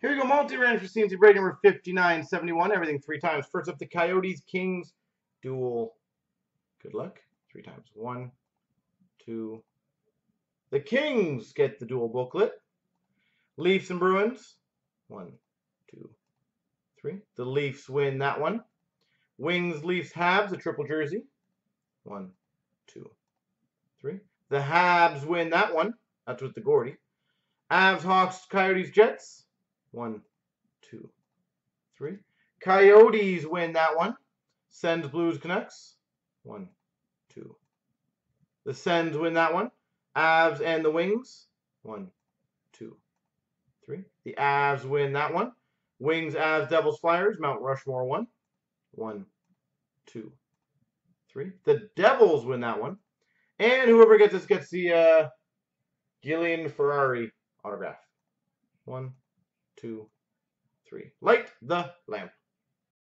Here we go, multi-random for CNC break number 5971. Everything three times. First up, the Coyotes Kings dual. Good luck. Three times. One, two. The Kings get the dual booklet. Leafs and Bruins. One, two, three. The Leafs win that one. Wings, Leafs, Habs, a triple jersey. One, two, three. The Habs win that one. That's with the Gordie. Avs, Hawks, Coyotes, Jets. One, two, three. Coyotes win that one. Sens, Blues, Canucks. One, two. The Sens win that one. Avs and the Wings. One, two, three. The Avs win that one. Wings, Avs, Devils, Flyers. Mount Rushmore one. One, two, three. The Devils win that one. And whoever gets this gets the uh, Gillian Ferrari autograph. One, two, three. Light the lamp.